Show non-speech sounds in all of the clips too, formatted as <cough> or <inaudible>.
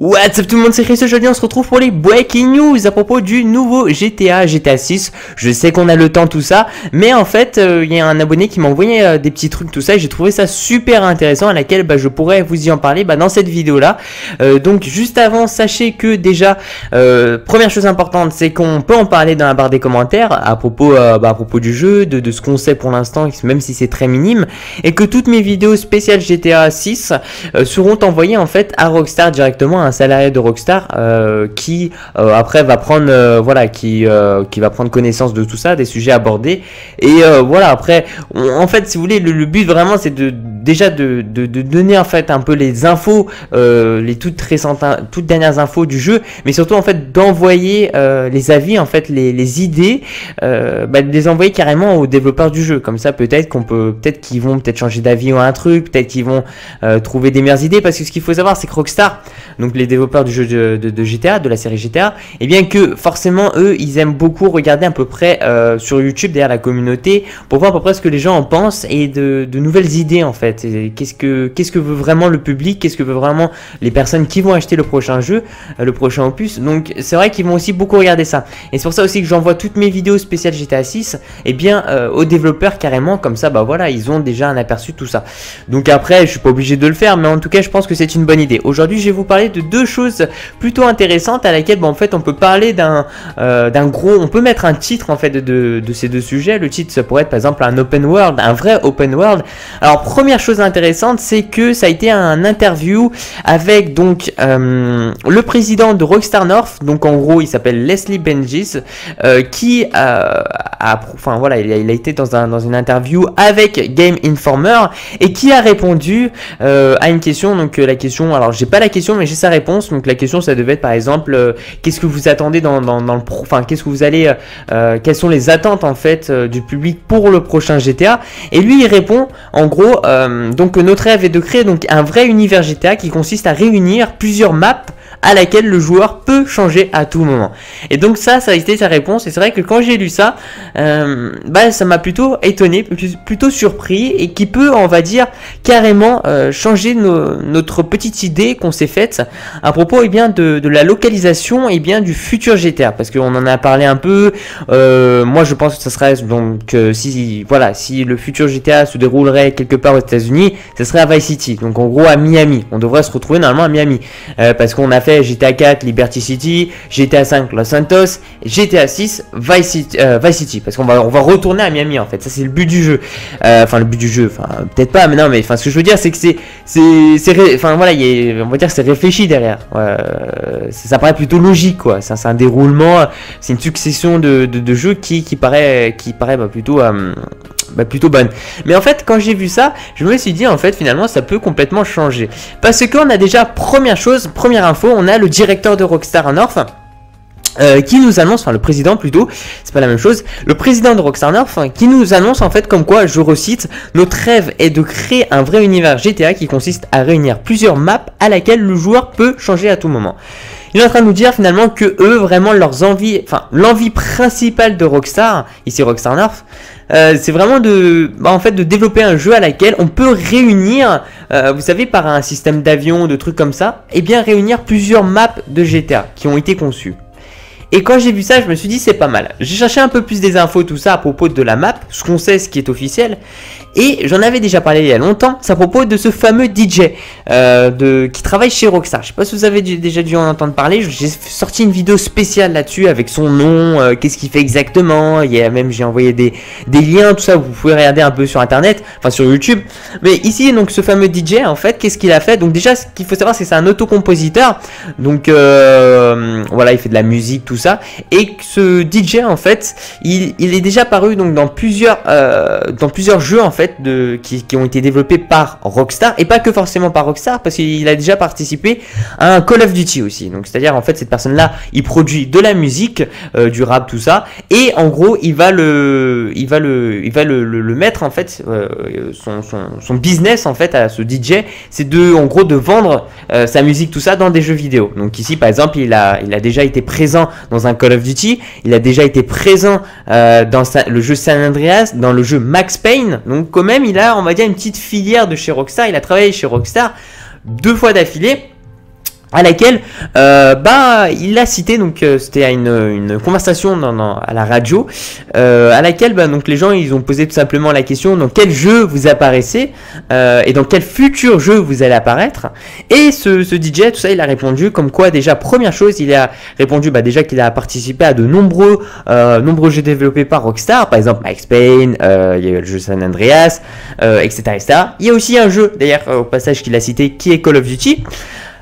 What's up tout le monde, c'est Chris, aujourd'hui on se retrouve pour les breaking news à propos du nouveau GTA, GTA 6. Je sais qu'on a le temps tout ça, mais en fait euh, il y a un abonné qui m'a envoyé euh, des petits trucs tout ça et j'ai trouvé ça super intéressant à laquelle bah, je pourrais vous y en parler bah, dans cette vidéo là. Euh, donc juste avant, sachez que déjà, première chose importante, c'est qu'on peut en parler dans la barre des commentaires à propos, bah, à propos du jeu, de, de ce qu'on sait pour l'instant, même si c'est très minime, et que toutes mes vidéos spéciales GTA 6 seront envoyées en fait à Rockstar directement salarié de Rockstar euh, qui euh, après va prendre euh, voilà qui qui va prendre connaissance de tout ça, des sujets abordés. Et voilà après en fait si vous voulez le, but vraiment c'est de déjà de, de, donner en fait un peu les infos les toutes récentes toutes dernières infos du jeu mais surtout en fait d'envoyer les avis en fait les, les idées bah, de les envoyer carrément aux développeurs du jeu comme ça peut-être qu'on peut peut-être qu'ils vont peut-être changer d'avis ou un truc peut-être qu'ils vont trouver des meilleures idées parce que ce qu'il faut savoir c'est que Rockstar donc les développeurs du jeu de, GTA, de la série GTA, et bien que forcément eux, ils aiment beaucoup regarder à peu près euh, sur YouTube derrière la communauté pour voir à peu près ce que les gens en pensent et de, nouvelles idées en fait. Qu'est-ce que qu'est-ce que veut vraiment le public, qu'est-ce que veut vraiment les personnes qui vont acheter le prochain jeu, euh, le prochain opus. Donc c'est vrai qu'ils vont aussi beaucoup regarder ça. Et c'est pour ça aussi que j'envoie toutes mes vidéos spéciales GTA 6, et bien euh, aux développeurs carrément comme ça, bah voilà, ils ont déjà un aperçu de tout ça. Donc après, je suis pas obligé de le faire, mais en tout cas, je pense que c'est une bonne idée. Aujourd'hui, je vais vous parler de deux choses plutôt intéressantes à laquelle en fait on peut parler d'un euh, d'un gros, on peut mettre un titre en fait de, ces deux sujets. Le titre ça pourrait être par exemple un open world, un vrai open world. Alors première chose intéressante, c'est que ça a été un interview avec donc euh, le président de Rockstar North, donc en gros il s'appelle Leslie Benjis, euh, qui a, enfin voilà, il a, été dans, un, dans une interview avec Game Informer et qui a répondu à une question. Donc la question, alors j'ai pas la question mais j'ai sa réponse. Donc la question, ça devait être par exemple, euh, qu'est-ce que vous attendez dans, dans, le pro, enfin qu'est-ce que vous allez, euh, euh, quelles sont les attentes en fait du public pour le prochain GTA Et lui, il répond en gros, donc notre rêve est de créer donc un vrai univers GTA qui consiste à réunir plusieurs maps à laquelle le joueur peut changer à tout moment. Et donc ça, ça a été sa réponse. Et c'est vrai que quand j'ai lu ça, euh, bah ça m'a plutôt étonné, plutôt surpris et qui peut, on va dire, carrément euh, changer notre petite idée qu'on s'est faite à propos eh bien de, la localisation et eh bien du futur GTA. Parce qu'on en a parlé un peu. Euh, moi, je pense que ça serait donc si voilà, si le futur GTA se déroulerait quelque part États-Unis, ce serait à Vice City. Donc en gros à Miami. On devrait se retrouver normalement à Miami parce qu'on a fait GTA 4 Liberty City, GTA 5 Los Santos, GTA 6 Vice City, euh, City parce qu'on va on va retourner à Miami en fait. Ça c'est le but du jeu. Euh, enfin le but du jeu, enfin peut-être pas mais non mais enfin ce que je veux dire c'est que c'est enfin voilà, y on va dire c'est réfléchi derrière. ça paraît plutôt logique quoi. C'est un déroulement, c'est une succession de, jeux qui, paraît qui paraît bah, plutôt euh, bah, plutôt bonne. Mais en fait, quand j'ai vu ça, je me suis dit, en fait, finalement, ça peut complètement changer. Parce qu'on a déjà, première chose, première info, on a le directeur de Rockstar North. Euh, qui nous annonce, enfin le président plutôt, c'est pas la même chose, le président de Rockstar North, hein, qui nous annonce en fait comme quoi, je recite, notre rêve est de créer un vrai univers GTA qui consiste à réunir plusieurs maps à laquelle le joueur peut changer à tout moment. Il est en train de nous dire finalement que eux, vraiment, leurs envies, enfin, l'envie principale de Rockstar, ici Rockstar North, euh, c'est vraiment de, bah, en fait, de développer un jeu à laquelle on peut réunir, euh, vous savez, par un système d'avion, de trucs comme ça, et bien réunir plusieurs maps de GTA qui ont été conçues. Et quand j'ai vu ça, je me suis dit c'est pas mal. J'ai cherché un peu plus des infos, tout ça à propos de la map, ce qu'on sait, ce qui est officiel. Et j'en avais déjà parlé il y a longtemps, c'est à propos de ce fameux DJ euh, de, qui travaille chez Rockstar. Je sais pas si vous avez déjà dû en entendre parler, j'ai sorti une vidéo spéciale là-dessus avec son nom, euh, qu'est-ce qu'il fait exactement, il y a même j'ai envoyé des, liens, tout ça, vous pouvez regarder un peu sur internet, enfin sur YouTube. Mais ici, donc ce fameux DJ, en fait, qu'est-ce qu'il a fait? Donc déjà, ce qu'il faut savoir, c'est que c'est un autocompositeur. Donc euh, voilà, il fait de la musique, tout ça. Et ce DJ, en fait, il, il est déjà paru donc dans plusieurs, dans plusieurs jeux, en fait de, qui, ont été développés par Rockstar et pas que forcément par Rockstar parce qu'il a déjà participé à un Call of Duty aussi. Donc c'est-à-dire en fait cette personne-là, il produit de la musique, euh, du rap, tout ça, et en gros il va le, il va le, il va le, le, mettre en fait euh, son, son, son, business en fait à ce DJ, c'est de en gros de vendre euh, sa musique, tout ça dans des jeux vidéo. Donc ici par exemple il a, il a déjà été présent dans un Call of Duty, il a déjà été présent dans le jeu San Andreas, dans le jeu Max Payne, donc quand même, il a, on va dire, une petite filière de chez Rockstar. Il a travaillé chez Rockstar deux fois d'affilée. À laquelle bah il a cité donc c'était à une, conversation à la radio à laquelle donc les gens ils ont posé tout simplement la question dans quel jeu vous apparaissez euh, et dans quel futur jeu vous allez apparaître. Et ce, DJ tout ça il a répondu comme quoi déjà première chose il a répondu bah, déjà qu'il a participé à de nombreux euh, jeux développés par Rockstar par exemple Max Payne euh, il y a le jeu San Andreas etc etc il y a aussi un jeu d'ailleurs au passage qu'il a cité qui est Call of Duty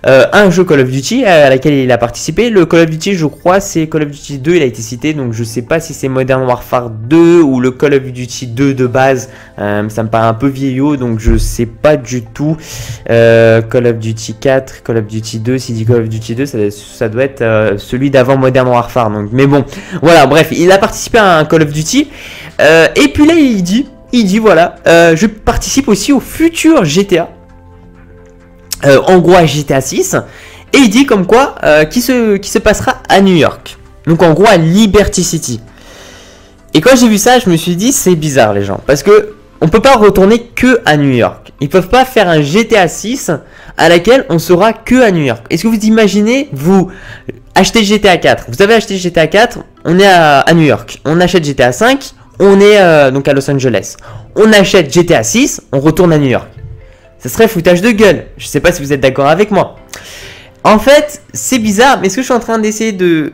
euh, un jeu Call of Duty à laquelle il a participé. Le Call of Duty, je crois, c'est Call of Duty 2, il a été cité, donc je sais pas si c'est Modern Warfare 2 ou le Call of Duty 2 de base. Euh, ça me paraît un peu vieillot, donc je sais pas du tout. Euh, Call of Duty 4, Call of Duty 2, s'il dit Call of Duty 2, ça, ça doit être celui d'avant Modern Warfare. Donc, mais bon, voilà, bref, il a participé à un Call of Duty. Et puis là, il dit, il dit voilà, je participe aussi au futur GTA euh, en gros à GTA 6 et il dit comme quoi euh, qui, se, passera à New York. Donc en gros à Liberty City. Et quand j'ai vu ça, je me suis dit c'est bizarre les gens parce que on peut pas retourner que à New York. Ils peuvent pas faire un GTA 6 à laquelle on sera que à New York. Est-ce que vous imaginez vous achetez GTA 4, vous avez acheté GTA 4, on est à, à New York. On achète GTA 5, on est euh, donc à Los Angeles. On achète GTA 6, on retourne à New York. Ce serait foutage de gueule. Je sais pas si vous êtes d'accord avec moi. En fait, c'est bizarre, mais ce que je suis en train d'essayer de,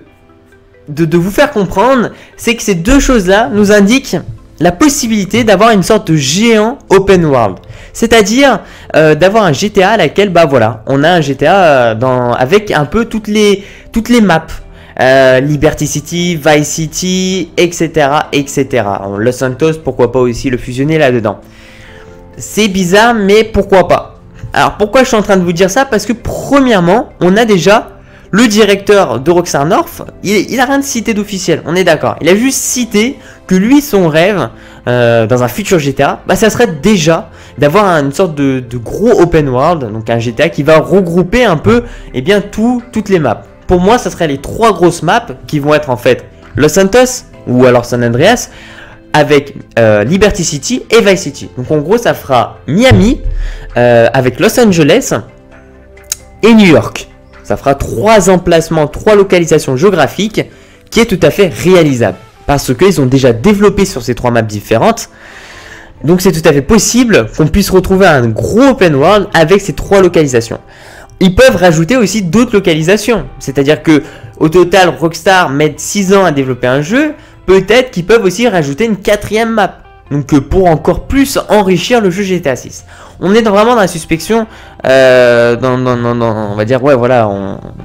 de, vous faire comprendre, c'est que ces deux choses-là nous indiquent la possibilité d'avoir une sorte de géant open world. C'est-à-dire euh, d'avoir un GTA à laquelle, bah voilà, on a un GTA euh, dans, avec un peu toutes les, toutes les maps. Euh, Liberty City, Vice City, etc. etc. Los Santos, pourquoi pas aussi le fusionner là-dedans. C'est bizarre, mais pourquoi pas? Alors pourquoi je suis en train de vous dire ça? Parce que premièrement, on a déjà le directeur de Rockstar North, il, il a rien de cité d'officiel, on est d'accord. Il a juste cité que lui, son rêve, euh, dans un futur GTA, bah, ça serait déjà d'avoir une sorte de, de, gros open world, donc un GTA qui va regrouper un peu, eh bien, tout, toutes les maps. Pour moi, ça serait les trois grosses maps qui vont être en fait Los Santos ou alors San Andreas, avec euh, Liberty City et Vice City. Donc en gros, ça fera Miami euh, avec Los Angeles et New York. Ça fera trois emplacements, trois localisations géographiques qui est tout à fait réalisable. Parce qu'ils ont déjà développé sur ces trois maps différentes. Donc c'est tout à fait possible qu'on puisse retrouver un gros open world avec ces trois localisations. Ils peuvent rajouter aussi d'autres localisations. C'est-à-dire que au total, Rockstar met 6 ans à développer un jeu peut-être qu'ils peuvent aussi rajouter une quatrième map. Donc pour encore plus enrichir le jeu GTA 6. On est vraiment dans la suspicion, euh, dans, dans, dans, on va dire, ouais voilà,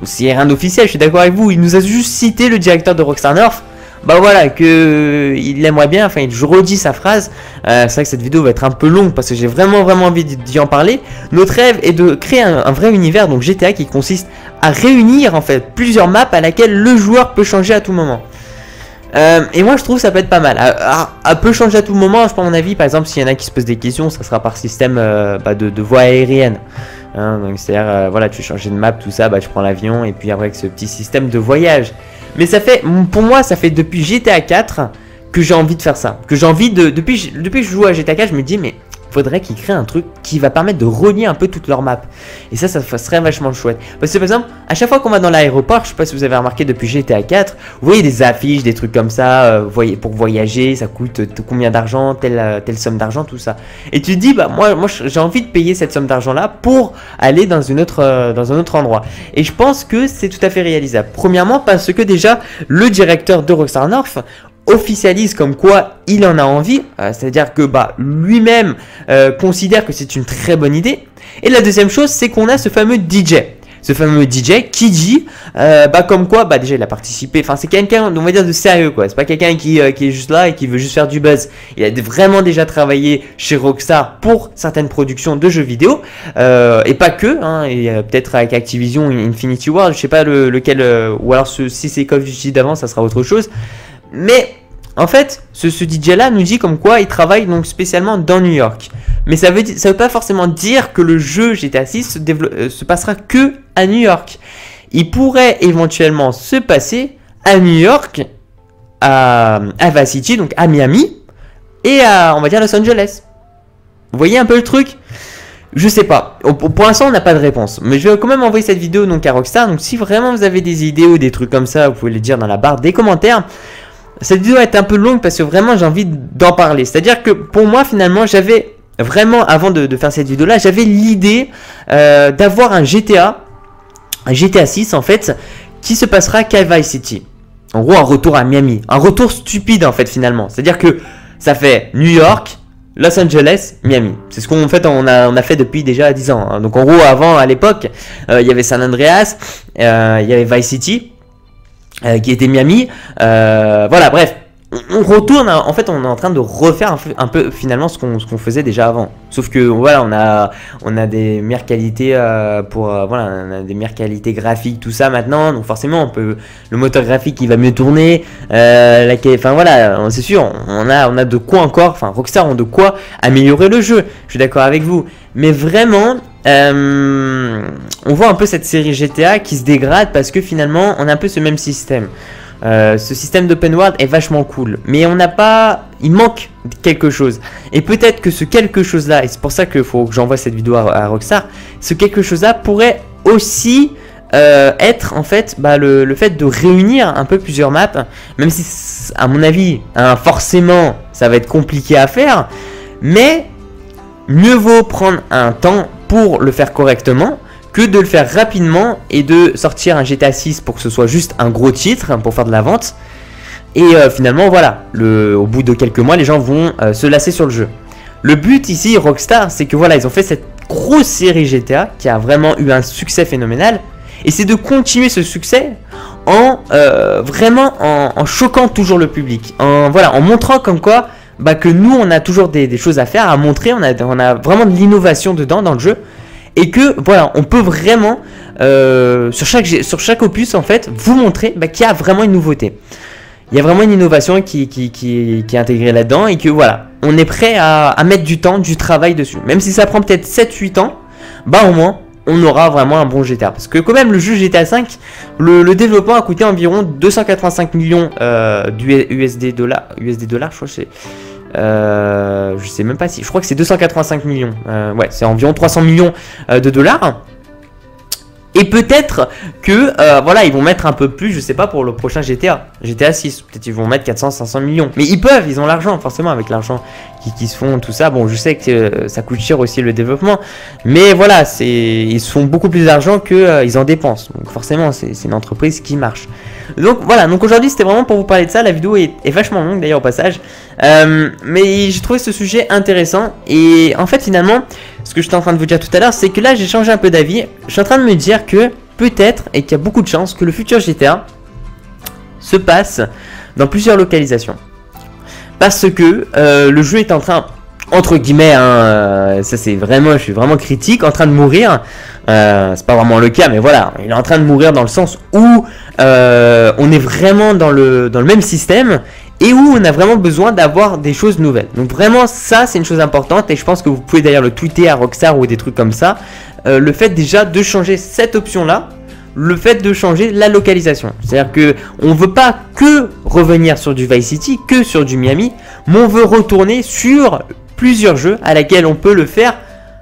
c'est rien d'officiel, je suis d'accord avec vous, il nous a juste cité le directeur de Rockstar North, bah voilà, que il aimerait bien, enfin je redis sa phrase, euh, c'est vrai que cette vidéo va être un peu longue parce que j'ai vraiment vraiment envie d'y en parler. Notre rêve est de créer un, vrai univers, donc GTA qui consiste à réunir en fait plusieurs maps à laquelle le joueur peut changer à tout moment. Euh, et moi je trouve ça peut être pas mal. À, peu changer à tout moment, je pense mon avis, par exemple s'il y en a qui se posent des questions, ça sera par système euh, bah, de, voie aérienne. Hein, donc c'est-à-dire, euh, voilà, tu changes de map, tout ça, bah tu prends l'avion et puis avec ce petit système de voyage. Mais ça fait, pour moi, ça fait depuis GTA 4 que j'ai envie de faire ça. Que j'ai envie de, depuis, depuis que je joue à GTA 4, je me dis mais faudrait qu'ils créent un truc qui va permettre de relier un peu toutes leurs maps. Et ça, ça serait vachement chouette. Parce que par exemple, à chaque fois qu'on va dans l'aéroport, je sais pas si vous avez remarqué depuis GTA 4, vous voyez des affiches, des trucs comme ça, euh, pour voyager, ça coûte combien d'argent, telle, euh, telle somme d'argent, tout ça. Et tu te dis, bah moi, moi j'ai envie de payer cette somme d'argent là pour aller dans, une autre, euh, dans un autre endroit. Et je pense que c'est tout à fait réalisable. Premièrement, parce que déjà, le directeur de Rockstar North officialise comme quoi il en a envie, euh, c'est-à-dire que bah lui-même euh, considère que c'est une très bonne idée. Et la deuxième chose, c'est qu'on a ce fameux DJ. Ce fameux DJ qui dit, euh, bah comme quoi, bah déjà il a participé. Enfin c'est quelqu'un, on va dire de sérieux quoi. C'est pas quelqu'un qui, euh, qui est juste là et qui veut juste faire du buzz. Il a vraiment déjà travaillé chez Rockstar pour certaines productions de jeux vidéo et pas que. Hein, et peut-être avec Activision, Infinity Ward, je sais pas le, lequel, ou alors ce, si c'est Call of d'avant, ça sera autre chose. Mais en fait, ce, DJ-là nous dit comme quoi il travaille donc spécialement dans New York. Mais ça veut, veut pas forcément dire que le jeu GTA 6 se, euh, se passera que à New York. Il pourrait éventuellement se passer à New York, à, à donc à Miami, et à, on va dire, Los Angeles. Vous voyez un peu le truc? Je sais pas. Pour l'instant, on n'a pas de réponse. Mais je vais quand même envoyer cette vidéo donc à Rockstar. Donc si vraiment vous avez des idées ou des trucs comme ça, vous pouvez les dire dans la barre des commentaires. Cette vidéo est un peu longue parce que vraiment j'ai envie d'en parler. C'est-à-dire que pour moi finalement j'avais vraiment avant de, faire cette vidéo là, j'avais l'idée euh, d'avoir un GTA, un GTA 6 en fait, qui se passera qu'à Vice City. En gros un retour à Miami. Un retour stupide en fait finalement. C'est-à-dire que ça fait New York, Los Angeles, Miami. C'est ce qu'on fait, on a, on a fait depuis déjà 10 ans. Hein. Donc en gros, avant, à l'époque, euh, il y avait San Andreas, euh, il y avait Vice City, euh, qui était Miami. voilà, bref on retourne, en fait, on est en train de refaire un peu, finalement ce qu'on faisait déjà avant. Sauf que voilà, on a, on a des meilleures qualités euh, pour, euh, voilà, on a des meilleures qualités graphiques, tout ça maintenant. Donc forcément, on peut, le moteur graphique il va mieux tourner. Euh, enfin voilà, c'est sûr, on a, on a de quoi encore, enfin Rockstar ont de quoi améliorer le jeu. Je suis d'accord avec vous, mais vraiment. On voit un peu cette série GTA qui se dégrade parce que finalement on a un peu ce même système. Euh, ce système d'open world est vachement cool, mais on n'a pas, il manque quelque chose. Et peut-être que ce quelque chose là, et c'est pour ça qu'il faut que j'envoie cette vidéo à, Rockstar, ce quelque chose là pourrait aussi euh, être en fait bah, le, fait de réunir un peu plusieurs maps, même si à mon avis, hein, forcément, ça va être compliqué à faire, mais mieux vaut prendre un temps pour le faire correctement que de le faire rapidement et de sortir un GTA 6 pour que ce soit juste un gros titre hein, pour faire de la vente. Et euh, finalement, voilà, au bout de quelques mois, les gens vont euh, se lasser sur le jeu. Le but ici, Rockstar, c'est que voilà, ils ont fait cette grosse série GTA qui a vraiment eu un succès phénoménal. Et c'est de continuer ce succès en euh, vraiment en, choquant toujours le public. En, voilà, en montrant comme quoi bah, que nous, on a toujours des, choses à faire, à montrer. On a, vraiment de l'innovation dedans dans le jeu et que voilà, on peut vraiment euh, sur chaque sur chaque opus en fait vous montrer bah, qu'il y a vraiment une nouveauté. Il y a vraiment une innovation qui, est intégrée là-dedans et que voilà, on est prêt à, à, mettre du temps, du travail dessus. Même si ça prend peut-être 7-8 ans, bah au moins on aura vraiment un bon GTA. Parce que quand même le jeu GTA 5, le, développement a coûté environ 285 millions euh, d'USD dollars. USD dollars, je crois que c'est euh, je sais même pas si. Je crois que c'est 285 millions. Euh, ouais, c'est environ 300 millions de dollars. Et peut-être que voilà, ils vont mettre un peu plus, je sais pas, pour le prochain GTA. GTA 6, peut-être ils vont mettre 400-500 millions. Mais ils peuvent, ils ont l'argent, forcément, avec l'argent qui, se font, tout ça. Bon, je sais que ça coûte cher aussi le développement. Mais voilà, c'est ils se font beaucoup plus d'argent qu'ils en dépensent. Donc forcément, c'est une entreprise qui marche. Donc voilà, donc aujourd'hui c'était vraiment pour vous parler de ça. La vidéo est, vachement longue d'ailleurs au passage. Euh, mais j'ai trouvé ce sujet intéressant. Et en fait finalement, ce que j'étais en train de vous dire tout à l'heure, c'est que là j'ai changé un peu d'avis. Je suis en train de me dire que peut-être, et qu'il y a beaucoup de chances, que le futur GTA se passe dans plusieurs localisations. Parce que euh, le jeu est en train, entre guillemets, hein, euh, ça c'est vraiment, je suis vraiment critique, en train de mourir. c'est pas vraiment le cas, mais voilà, il est en train de mourir dans le sens où euh, on est vraiment dans le même système et où on a vraiment besoin d'avoir des choses nouvelles. Donc vraiment ça c'est une chose importante et je pense que vous pouvez d'ailleurs le tweeter à Rockstar ou des trucs comme ça. Euh, le fait déjà de changer cette option là, le fait de changer la localisation. C'est-à-dire que on veut pas que revenir sur du Vice City, que sur du Miami, mais on veut retourner sur plusieurs jeux à laquelle on peut le faire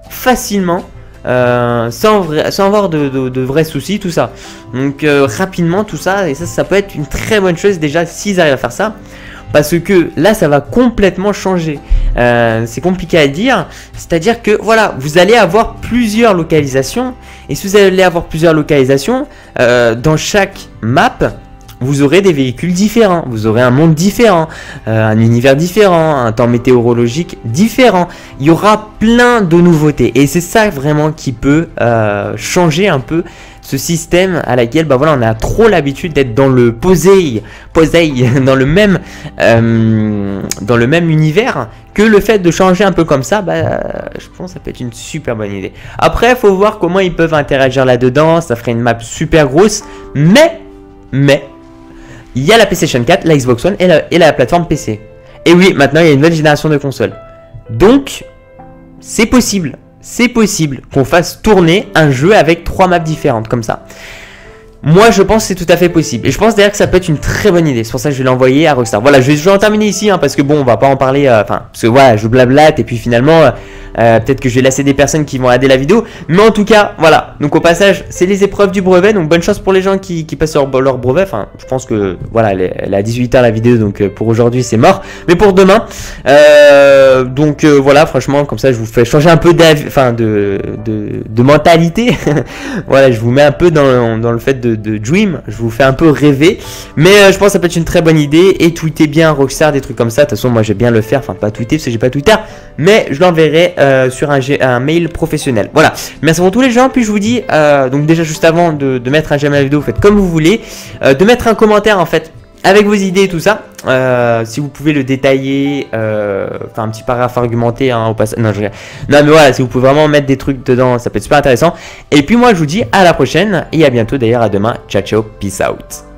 facilement euh, sans, avoir de, vrais soucis, tout ça. Donc euh, rapidement tout ça, et ça, ça peut être une très bonne chose déjà s'ils arrivent à faire ça. Parce que là, ça va complètement changer. Euh, c'est compliqué à dire. C'est-à-dire que voilà, vous allez avoir plusieurs localisations. Et si vous allez avoir plusieurs localisations, dans chaque map, vous aurez des véhicules différents, vous aurez un monde différent, euh, un univers différent, un temps météorologique différent. Il y aura plein de nouveautés et c'est ça vraiment qui peut euh, changer un peu ce système à laquelle bah voilà on a trop l'habitude d'être dans le posé, <laughs> dans le même euh, dans le même univers que le fait de changer un peu comme ça bah je pense que ça peut être une super bonne idée. Après faut voir comment ils peuvent interagir là dedans, ça ferait une map super grosse mais mais il y a la PlayStation 4, la Xbox One et la plateforme PC. Et oui, maintenant il y a une nouvelle génération de consoles. Donc, c'est possible. C'est possible qu'on fasse tourner un jeu avec trois maps différentes comme ça. Moi, je pense que c'est tout à fait possible. Et je pense d'ailleurs que ça peut être une très bonne idée. C'est pour ça que je vais l'envoyer à Rockstar. Voilà, je vais, en terminer ici, hein, parce que bon, on va pas en parler. Euh, enfin, parce que voilà, je blablate et puis finalement, euh, Peut-être que je vais lasser des personnes qui vont regarder la vidéo. Mais en tout cas, voilà. Donc au passage, c'est les épreuves du brevet. Donc bonne chance pour les gens qui, passent leur, brevet. Enfin, je pense que voilà, elle à 18h la vidéo. Donc pour aujourd'hui, c'est mort. Mais pour demain, donc voilà, franchement, comme ça, je vous fais changer un peu enfin, de, de, de, mentalité. <laughs> voilà, je vous mets un peu dans, dans le fait de, de, dream. Je vous fais un peu rêver. Mais je pense que ça peut être une très bonne idée. Et tweetez bien Rockstar, des trucs comme ça. De toute façon, moi, j'aime bien le faire. Enfin, pas tweeter parce que j'ai pas Twitter. Mais je l'enverrai euh, sur un, mail professionnel. Voilà. Merci pour tous les gens. Puis je vous dis, euh, donc déjà juste avant de, mettre un j'aime à la vidéo, faites comme vous voulez. Euh, de mettre un commentaire en fait avec vos idées et tout ça. si vous pouvez le détailler, enfin un petit paragraphe argumenté hein, au passage. Non, non, mais voilà, si vous pouvez vraiment mettre des trucs dedans, ça peut être super intéressant. Et puis moi, je vous dis à la prochaine et à bientôt d'ailleurs à demain. Ciao, ciao, peace out.